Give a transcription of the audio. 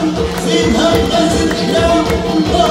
شهور هاي ترى فين